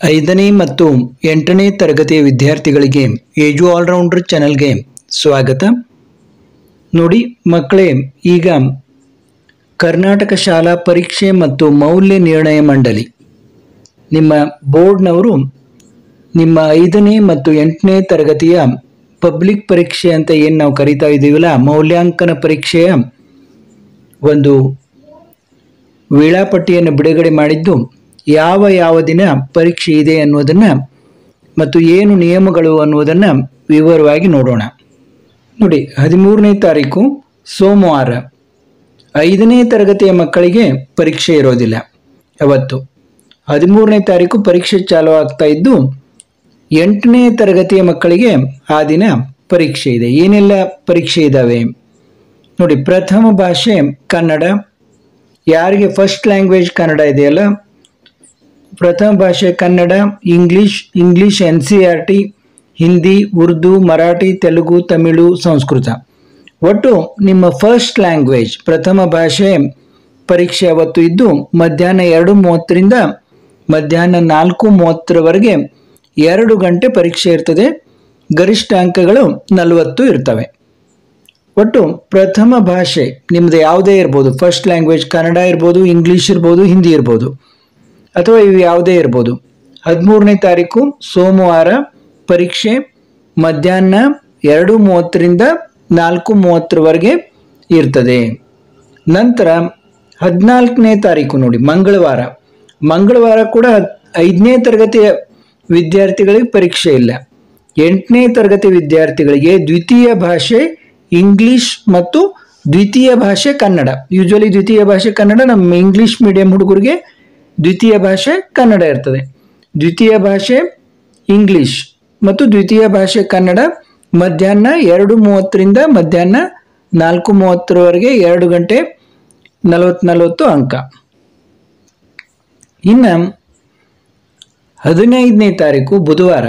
ಐದನೇ ಮತ್ತು ಎಂಟನೇ ತರಗತಿಯ ವಿದ್ಯಾರ್ಥಿಗಳಿಗೆ ಏಜು ಆಲ್ರೌಂಡರ್ ಚಾನಲ್ಗೆ ಸ್ವಾಗತ. ನೋಡಿ ಮಕ್ಕಳೇ, ಈಗ ಕರ್ನಾಟಕ ಶಾಲಾ ಪರೀಕ್ಷೆ ಮತ್ತು ಮೌಲ್ಯ ನಿರ್ಣಯ ಮಂಡಳಿ. ನಿಮ್ಮ ಬೋರ್ಡ್ನವರು ನಿಮ್ಮ ಐದನೇ ಮತ್ತು ಎಂಟನೇ ತರಗತಿಯ ಪಬ್ಲಿಕ್ ಪರೀಕ್ಷೆ ಅಂತ ಏನು ನಾವು ಕರಿತಾ ಇದ್ದೀವಲ್ಲ, ಮೌಲ್ಯಾಂಕನ ಪರೀಕ್ಷೆಯ ಒಂದು ವೇಳಾಪಟ್ಟಿಯನ್ನು ಬಿಡುಗಡೆ ಮಾಡಿದ್ದು ಯಾವ ಯಾವ ದಿನ ಪರೀಕ್ಷೆ ಇದೆ ಅನ್ನೋದನ್ನು ಮತ್ತು ಏನು ನಿಯಮಗಳು ಅನ್ನೋದನ್ನು ವಿವರವಾಗಿ ನೋಡೋಣ. ನೋಡಿ, ಹದಿಮೂರನೇ ತಾರೀಕು, ಸೋಮವಾರ. ಐದನೇ ತರಗತಿಯ ಮಕ್ಕಳಿಗೆ ಪರೀಕ್ಷೆ ಇರೋದಿಲ್ಲ. ಅವತ್ತು ಹದಿಮೂರನೇ ತಾರೀಕು ಪರೀಕ್ಷೆ ಚಾಲು ಆಗ್ತಾ ಇದ್ದು, ಎಂಟನೇ ತರಗತಿಯ ಮಕ್ಕಳಿಗೆ ಆ ದಿನ ಪರೀಕ್ಷೆ ಇದೆ. ಏನೆಲ್ಲ ಪರೀಕ್ಷೆ ಇದ್ದಾವೆ ನೋಡಿ, ಪ್ರಥಮ ಭಾಷೆ ಕನ್ನಡ. ಯಾರಿಗೆ ಫಸ್ಟ್ ಲ್ಯಾಂಗ್ವೇಜ್ ಕನ್ನಡ ಇದೆಯಲ್ಲ ಪ್ರಥಮ ಭಾಷೆ Kannada, English English N C R T, Hindi, Urdu, Marathi, Telugu, Tamil, Sanskrit. ಒಟ್ಟು ನಿಮ್ಮ ಫಸ್ಟ್ ಲ್ಯಾಂಗ್ವೇಜ್ ಪ್ರಥಮ ಭಾಷೆ ಪರೀಕ್ಷೆ ಅವತ್ತು ಇದ್ದು, ಮಧ್ಯಾಹ್ನ ಎರಡು ಮೂವತ್ತರಿಂದ ಮಧ್ಯಾಹ್ನ ನಾಲ್ಕು ಮೂವತ್ತರವರೆಗೆ ಎರಡು ಗಂಟೆ ಪರೀಕ್ಷೆ ಇರ್ತದೆ. ಗರಿಷ್ಠ ಅಂಕಗಳು ನಲವತ್ತು ಇರ್ತವೆ. ಒಟ್ಟು ಪ್ರಥಮ ಭಾಷೆ ನಿಮ್ಮದು ಯಾವುದೇ ಇರ್ಬೋದು. ಫಸ್ಟ್ ಲ್ಯಾಂಗ್ವೇಜ್ ಕನ್ನಡ ಇರ್ಬೋದು, ಇಂಗ್ಲೀಷ್ ಇರ್ಬೋದು, ಹಿಂದಿ ಇರ್ಬೋದು. ಅಥವಾ ಇವು ಯಾವುದೇ ಇರ್ಬೋದು. ಹದಿಮೂರನೇ ತಾರೀಕು ಸೋಮವಾರ ಪರೀಕ್ಷೆ, ಮಧ್ಯಾಹ್ನ ಎರಡು ಮೂವತ್ತರಿಂದ ನಾಲ್ಕು ಮೂವತ್ತರವರೆಗೆ ಇರ್ತದೆ. ನಂತರ ಹದಿನಾಲ್ಕನೇ ತಾರೀಕು ನೋಡಿ, ಮಂಗಳವಾರ. ಮಂಗಳವಾರ ಕೂಡ ಐದನೇ ತರಗತಿಯ ವಿದ್ಯಾರ್ಥಿಗಳಿಗೆ ಪರೀಕ್ಷೆ ಇಲ್ಲ. ಎಂಟನೇ ತರಗತಿ ವಿದ್ಯಾರ್ಥಿಗಳಿಗೆ ದ್ವಿತೀಯ ಭಾಷೆ ಇಂಗ್ಲಿಷ್ ಮತ್ತು ದ್ವಿತೀಯ ಭಾಷೆ ಕನ್ನಡ. ಯೂಶಲಿ ದ್ವಿತೀಯ ಭಾಷೆ ಕನ್ನಡ, ನಮ್ಮ ಇಂಗ್ಲಿಷ್ ಮೀಡಿಯಂ ಹುಡುಗರಿಗೆ ದ್ವಿತೀಯ ಭಾಷೆ ಕನ್ನಡ ಇರ್ತದೆ. ದ್ವಿತೀಯ ಭಾಷೆ ಇಂಗ್ಲಿಷ್ ಮತ್ತು ದ್ವಿತೀಯ ಭಾಷೆ ಕನ್ನಡ ಮಧ್ಯಾಹ್ನ ಎರಡು ಮೂವತ್ತರಿಂದ ಮಧ್ಯಾಹ್ನ ನಾಲ್ಕು ಮೂವತ್ತರವರೆಗೆ ಎರಡು ಗಂಟೆ ನಲವತ್ತು ನಲವತ್ತು ಅಂಕ. ಇನ್ನು ಹದಿನೈದನೇ ತಾರೀಕು ಬುಧವಾರ.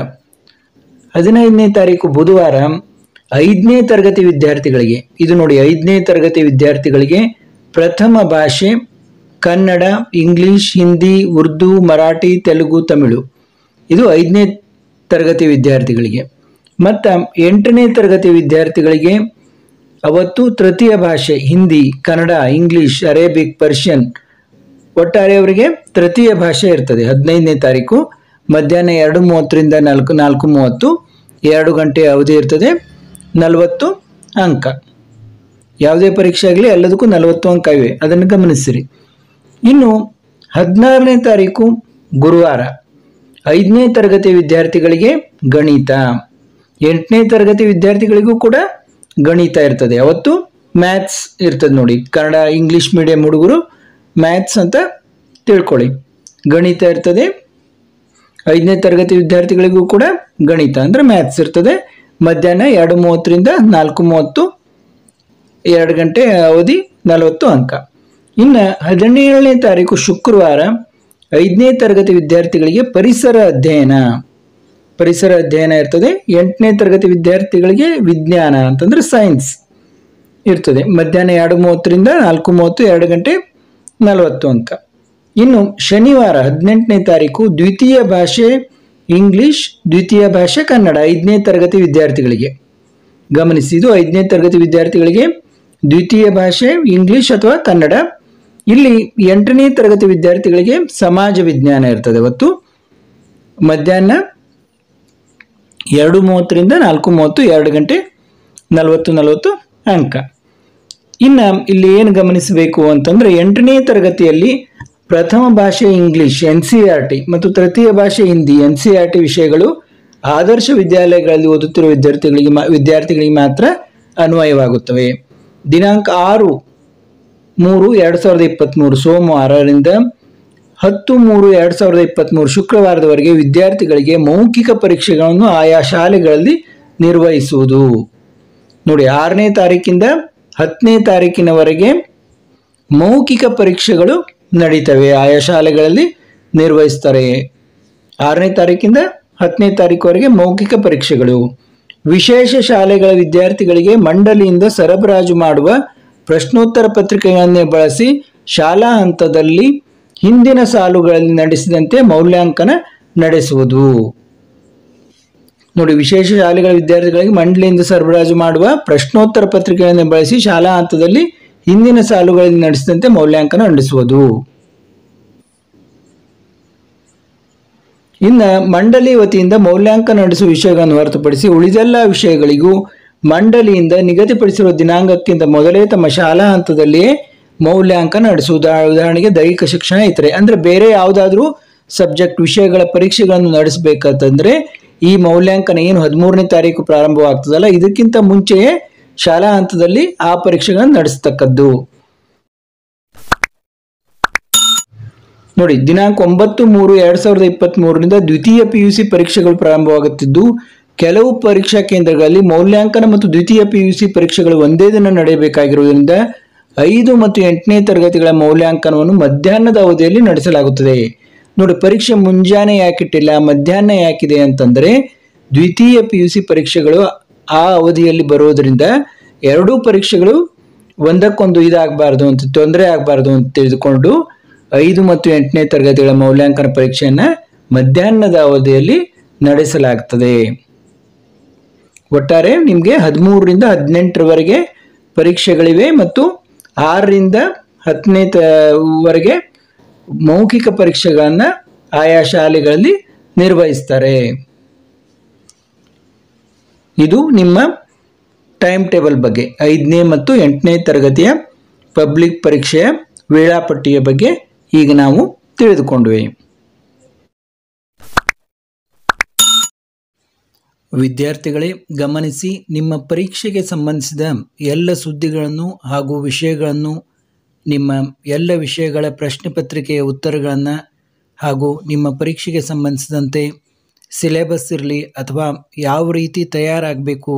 ಹದಿನೈದನೇ ತಾರೀಕು ಬುಧವಾರ ಐದನೇ ತರಗತಿ ವಿದ್ಯಾರ್ಥಿಗಳಿಗೆ, ಇದು ನೋಡಿ ಐದನೇ ತರಗತಿ ವಿದ್ಯಾರ್ಥಿಗಳಿಗೆ ಪ್ರಥಮ ಭಾಷೆ ಕನ್ನಡ, ಇಂಗ್ಲಿಷ್, ಹಿಂದಿ, ಉರ್ದು, ಮರಾಠಿ, ತೆಲುಗು, ತಮಿಳು. ಇದು ಐದನೇ ತರಗತಿ ವಿದ್ಯಾರ್ಥಿಗಳಿಗೆ. ಮತ್ತು ಎಂಟನೇ ತರಗತಿ ವಿದ್ಯಾರ್ಥಿಗಳಿಗೆ ಅವತ್ತು ತೃತೀಯ ಭಾಷೆ, Hindi, Kannada, English, Arabic, Persian, ಒಟ್ಟಾರೆ ಅವರಿಗೆ ತೃತೀಯ ಭಾಷೆ ಇರ್ತದೆ. ಹದಿನೈದನೇ ತಾರೀಕು, ಮಧ್ಯಾಹ್ನ ಎರಡು ಮೂವತ್ತರಿಂದ ನಾಲ್ಕು ನಾಲ್ಕು ಮೂವತ್ತು, ಎರಡು ಗಂಟೆ ಅವಧಿ ಇರ್ತದೆ, ನಲವತ್ತು ಅಂಕ. ಯಾವುದೇ ಪರೀಕ್ಷೆ ಆಗಲಿ, ಎಲ್ಲದಕ್ಕೂ ನಲವತ್ತು ಅಂಕ ಇವೆ. ಅದನ್ನು ಗಮನಿಸಿರಿ. ಇನ್ನು ಹದಿನಾರನೇ ತಾರೀಕು ಗುರುವಾರ. ಐದನೇ ತರಗತಿ ವಿದ್ಯಾರ್ಥಿಗಳಿಗೆ ಗಣಿತ. ಎಂಟನೇ ತರಗತಿ ವಿದ್ಯಾರ್ಥಿಗಳಿಗೂ ಕೂಡ ಗಣಿತ ಇರ್ತದೆ. ಅವತ್ತು ಮ್ಯಾಥ್ಸ್ ಇರ್ತದೆ ನೋಡಿ. ಕನ್ನಡ, ಇಂಗ್ಲಿಷ್ ಮೀಡಿಯಂ ಹುಡುಗರು ಮ್ಯಾಥ್ಸ್ ಅಂತ ತಿಳ್ಕೊಳ್ಳಿ. ಗಣಿತ ಇರ್ತದೆ. ಐದನೇ ತರಗತಿ ವಿದ್ಯಾರ್ಥಿಗಳಿಗೂ ಕೂಡ ಗಣಿತ ಅಂದರೆ ಮ್ಯಾಥ್ಸ್ ಇರ್ತದೆ. ಮಧ್ಯಾಹ್ನ ಎರಡು ಮೂವತ್ತರಿಂದ ನಾಲ್ಕು ಮೂವತ್ತು, ಎರಡು ಗಂಟೆ ಅವಧಿ ನಲವತ್ತು ಅಂಕ. ಇನ್ನು ಹದಿನೇಳನೇ ತಾರೀಕು ಶುಕ್ರವಾರ ಐದನೇ ತರಗತಿ ವಿದ್ಯಾರ್ಥಿಗಳಿಗೆ ಪರಿಸರ ಅಧ್ಯಯನ. ಪರಿಸರ ಅಧ್ಯಯನ ಇರ್ತದೆ, ಎಂಟನೇ ತರಗತಿ ವಿದ್ಯಾರ್ಥಿಗಳಿಗೆ ವಿಜ್ಞಾನ ಅಂತಂದ್ರೆ ಸೈನ್ಸ್ ಇರ್ತದೆ. ಮಧ್ಯಾಹ್ನ ಎರಡು ಮೂವತ್ತರಿಂದ ನಾಲ್ಕು ಮೂವತ್ತು, ಎರಡು ಗಂಟೆ ನಲವತ್ತು ಅಂಕ ಇನ್ನು ಶನಿವಾರ ಹದಿನೆಂಟನೇ ತಾರೀಕು ದ್ವಿತೀಯ ಭಾಷೆ ಇಂಗ್ಲಿಷ್, ದ್ವಿತೀಯ ಭಾಷೆ ಕನ್ನಡ, ಐದನೇ ತರಗತಿ ವಿದ್ಯಾರ್ಥಿಗಳಿಗೆ. ಗಮನಿಸಿ, ಇದು ಐದನೇ ತರಗತಿ ವಿದ್ಯಾರ್ಥಿಗಳಿಗೆ ದ್ವಿತೀಯ ಭಾಷೆ ಇಂಗ್ಲಿಷ್ ಅಥವಾ ಕನ್ನಡ ಇಲ್ಲಿ ಎಂಟನೇ ತರಗತಿ ವಿದ್ಯಾರ್ಥಿಗಳಿಗೆ ಸಮಾಜ ವಿಜ್ಞಾನ ಇರ್ತದೆ. ಇವತ್ತು ಮಧ್ಯಾಹ್ನ ಎರಡು ಮೂವತ್ತರಿಂದ ನಾಲ್ಕು ಮೂವತ್ತು, ಎರಡು ಗಂಟೆ ನಲವತ್ತು ನಲವತ್ತು ಅಂಕ. ಇನ್ನು ಇಲ್ಲಿ ಏನು ಗಮನಿಸಬೇಕು ಅಂತಂದರೆ ಎಂಟನೇ ತರಗತಿಯಲ್ಲಿ ಪ್ರಥಮ ಭಾಷೆ English, N C R T ಮತ್ತು ತೃತೀಯ ಭಾಷೆ Hindi, N C R T ವಿಷಯಗಳು ಆದರ್ಶ ವಿದ್ಯಾಲಯಗಳಲ್ಲಿ ಓದುತ್ತಿರುವ ವಿದ್ಯಾರ್ಥಿಗಳಿಗೆ ಮಾ ವಿದ್ಯಾರ್ಥಿಗಳಿಗೆ ಮಾತ್ರ ಅನ್ವಯವಾಗುತ್ತವೆ. ದಿನಾಂಕ ಆರು ಮೂರು, ಎರಡು ಸಾವಿರದ ಇಪ್ಪತ್ತ್ಮೂರು ಸೋಮವಾರರಿಂದ ಹತ್ತು, ಮೂರು, ಎರಡು ಸಾವಿರದ ಇಪ್ಪತ್ತ್ಮೂರು ಶುಕ್ರವಾರದವರೆಗೆ ವಿದ್ಯಾರ್ಥಿಗಳಿಗೆ ಮೌಖಿಕ ಪರೀಕ್ಷೆಗಳನ್ನು ಆಯಾ ಶಾಲೆಗಳಲ್ಲಿ ನಿರ್ವಹಿಸುವುದು. ನೋಡಿ, ಆರನೇ ತಾರೀಕಿಂದ ಹತ್ತನೇ ತಾರೀಕಿನವರೆಗೆ ಮೌಖಿಕ ಪರೀಕ್ಷೆಗಳು ನಡೀತವೆ, ಆಯಾ ಶಾಲೆಗಳಲ್ಲಿ ನಿರ್ವಹಿಸ್ತಾರೆ. ಆರನೇ ತಾರೀಕಿಂದ ಹತ್ತನೇ ತಾರೀಕುವರೆಗೆ ಮೌಖಿಕ ಪರೀಕ್ಷೆಗಳು. ವಿಶೇಷ ಶಾಲೆಗಳ ವಿದ್ಯಾರ್ಥಿಗಳಿಗೆ ಮಂಡಳಿಯಿಂದ ಸರಬರಾಜು ಮಾಡುವ ಪ್ರಶ್ನೋತ್ತರ ಪತ್ರಿಕೆಗಳನ್ನೇ ಬಳಸಿ ಶಾಲಾ ಹಂತದಲ್ಲಿ ಹಿಂದಿನ ಸಾಲುಗಳಲ್ಲಿ ನಡೆಸಿದಂತೆ ಮೌಲ್ಯಾಂಕನ ನಡೆಸುವುದು. ನೋಡಿ, ವಿಶೇಷ ಶಾಲೆಗಳ ವಿದ್ಯಾರ್ಥಿಗಳಿಗೆ ಮಂಡಳಿಯಿಂದ ಸರಬರಾಜು ಮಾಡುವ ಪ್ರಶ್ನೋತ್ತರ ಪತ್ರಿಕೆಗಳನ್ನು ಬಳಸಿ ಶಾಲಾ ಹಂತದಲ್ಲಿ ಹಿಂದಿನ ಸಾಲುಗಳಲ್ಲಿ ನಡೆಸಿದಂತೆ ಮೌಲ್ಯಾಂಕನ ನಡೆಸುವುದು. ಇನ್ನು ಮಂಡಳಿ ವತಿಯಿಂದ ಮೌಲ್ಯಾಂಕನ ನಡೆಸುವ ವಿಷಯಗಳನ್ನು ಹೊರತುಪಡಿಸಿ ಉಳಿದೆಲ್ಲ ವಿಷಯಗಳಿಗೂ ಮಂಡಳಿಯಿಂದ ನಿಗದಿಪಡಿಸಿರುವ ದಿನಾಂಕಕ್ಕಿಂತ ಮೊದಲೇ ತಮ್ಮ ಶಾಲಾ ಹಂತದಲ್ಲಿಯೇ ಮೌಲ್ಯಾಂಕನ ನಡೆಸುವುದು. ಉದಾಹರಣೆಗೆ ದೈಹಿಕ ಶಿಕ್ಷಣ ಇತರೆ. ಅಂದ್ರೆ ಬೇರೆ ಯಾವುದಾದ್ರೂ ಸಬ್ಜೆಕ್ಟ್ ವಿಷಯಗಳ ಪರೀಕ್ಷೆಗಳನ್ನು ನಡೆಸಬೇಕಂತಂದ್ರೆ ಈ ಮೌಲ್ಯಾಂಕನ ಏನು ಹದಿಮೂರನೇ ತಾರೀಕು ಪ್ರಾರಂಭವಾಗ್ತದಲ್ಲ, ಇದಕ್ಕಿಂತ ಮುಂಚೆಯೇ ಶಾಲಾ ಹಂತದಲ್ಲಿ ಆ ಪರೀಕ್ಷೆಗಳನ್ನು ನಡೆಸತಕ್ಕದ್ದು. ನೋಡಿ, ದಿನಾಂಕ ಒಂಬತ್ತು ಮೂರು ಎರಡ್ ಸಾವಿರದ ಇಪ್ಪತ್ತ್ ಮೂರರಿಂದ ದ್ವಿತೀಯ ಪಿ ಯು ಸಿ ಪರೀಕ್ಷೆಗಳು ಪ್ರಾರಂಭವಾಗುತ್ತಿದ್ದು ಕೆಲವು ಪರೀಕ್ಷಾ ಕೇಂದ್ರಗಳಲ್ಲಿ ಮೌಲ್ಯಾಂಕನ ಮತ್ತು ದ್ವಿತೀಯ ಪಿ ಯು ಸಿ ಪರೀಕ್ಷೆಗಳು ಒಂದೇ ದಿನ ನಡೆಯಬೇಕಾಗಿರುವುದರಿಂದ ಐದು ಮತ್ತು ಎಂಟನೇ ತರಗತಿಗಳ ಮೌಲ್ಯಾಂಕನವನ್ನು ಮಧ್ಯಾಹ್ನದ ಅವಧಿಯಲ್ಲಿ ನಡೆಸಲಾಗುತ್ತದೆ. ನೋಡಿ, ಪರೀಕ್ಷೆ ಮುಂಜಾನೆ ಯಾಕಿಟ್ಟಿಲ್ಲ, ಮಧ್ಯಾಹ್ನ ಯಾಕಿದೆ ಅಂತಂದರೆ ದ್ವಿತೀಯ ಪಿ ಯು ಸಿ ಪರೀಕ್ಷೆಗಳು ಆ ಅವಧಿಯಲ್ಲಿ ಬರುವುದರಿಂದ ಎರಡೂ ಪರೀಕ್ಷೆಗಳು ಒಂದಕ್ಕೊಂದು ಇದಾಗಬಾರ್ದು ಅಂತ, ತೊಂದರೆ ಆಗಬಾರ್ದು ಅಂತ ತಿಳಿದುಕೊಂಡು ಐದು ಮತ್ತು ಎಂಟನೇ ತರಗತಿಗಳ ಮೌಲ್ಯಾಂಕನ ಪರೀಕ್ಷೆಯನ್ನು ಮಧ್ಯಾಹ್ನದ ಅವಧಿಯಲ್ಲಿ ನಡೆಸಲಾಗ್ತದೆ. ಒಟ್ಟಾರೆ ನಿಮಗೆ ಹದಿಮೂರರಿಂದ ಹದಿನೆಂಟರವರೆಗೆ ಪರೀಕ್ಷೆಗಳಿವೆ ಮತ್ತು ಆರರಿಂದ ಹತ್ತನೇ ವರೆಗೆ ಮೌಖಿಕ ಪರೀಕ್ಷೆಗಳನ್ನು ಆಯಾ ಶಾಲೆಗಳಲ್ಲಿ ನಿರ್ವಹಿಸ್ತಾರೆ. ಇದು ನಿಮ್ಮ ಟೈಮ್ ಟೇಬಲ್ ಬಗ್ಗೆ. ಐದನೇ ಮತ್ತು ಎಂಟನೇ ತರಗತಿಯ ಪಬ್ಲಿಕ್ ಪರೀಕ್ಷೆಯ ವೇಳಾಪಟ್ಟಿಯ ಬಗ್ಗೆ ಈಗ ನಾವು ತಿಳಿದುಕೊಂಡ್ವಿ. ವಿದ್ಯಾರ್ಥಿಗಳೇ, ಗಮನಿಸಿ ನಿಮ್ಮ ಪರೀಕ್ಷೆಗೆ ಸಂಬಂಧಿಸಿದ ಎಲ್ಲ ಸುದ್ದಿಗಳನ್ನು ಹಾಗೂ ವಿಷಯಗಳನ್ನು, ನಿಮ್ಮ ಎಲ್ಲ ವಿಷಯಗಳ ಪ್ರಶ್ನೆ ಪತ್ರಿಕೆಯ ಉತ್ತರಗಳನ್ನು ಹಾಗೂ ನಿಮ್ಮ ಪರೀಕ್ಷೆಗೆ ಸಂಬಂಧಿಸಿದಂತೆ ಸಿಲೆಬಸ್ ಇರಲಿ ಅಥವಾ ಯಾವ ರೀತಿ ತಯಾರಾಗಬೇಕು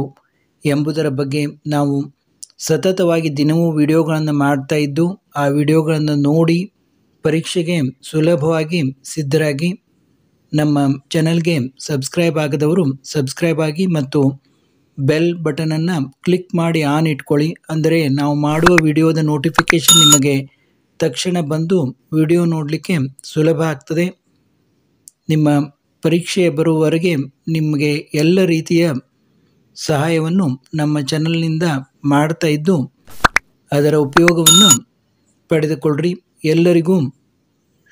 ಎಂಬುದರ ಬಗ್ಗೆ ನಾವು ಸತತವಾಗಿ ದಿನವೂ ವಿಡಿಯೋಗಳನ್ನು ಮಾಡ್ತಾ ಇದ್ದು, ಆ ವಿಡಿಯೋಗಳನ್ನು ನೋಡಿ ಪರೀಕ್ಷೆಗೆ ಸುಲಭವಾಗಿ ಸಿದ್ಧರಾಗಿ ನಮ್ಮ ಚಾನಲ್ಗೆ ಸಬ್ಸ್ಕ್ರೈಬ್ ಆಗದವರು ಸಬ್ಸ್ಕ್ರೈಬ್ ಆಗಿ ಮತ್ತು ಬೆಲ್ ಬಟನನ್ನು ಕ್ಲಿಕ್ ಮಾಡಿ ಆನ್ ಇಟ್ಕೊಳ್ಳಿ. ಅಂದರೆ ನಾವು ಮಾಡುವ ವಿಡಿಯೋದ ನೋಟಿಫಿಕೇಷನ್ ನಿಮಗೆ ತಕ್ಷಣ ಬಂದು ವಿಡಿಯೋ ನೋಡಲಿಕ್ಕೆ ಸುಲಭ ಆಗ್ತದೆ. ನಿಮ್ಮ ಪರೀಕ್ಷೆ ಬರುವವರೆಗೆ ನಿಮಗೆ ಎಲ್ಲ ರೀತಿಯ ಸಹಾಯವನ್ನು ನಮ್ಮ ಚಾನಲ್ನಿಂದ ಮಾಡ್ತಾ ಇದ್ದು, ಅದರ ಉಪಯೋಗವನ್ನು ಪಡೆದುಕೊಳ್ಳ್ರಿ. ಎಲ್ಲರಿಗೂ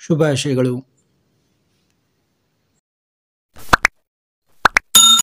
ಶುಭಾಶಯಗಳು.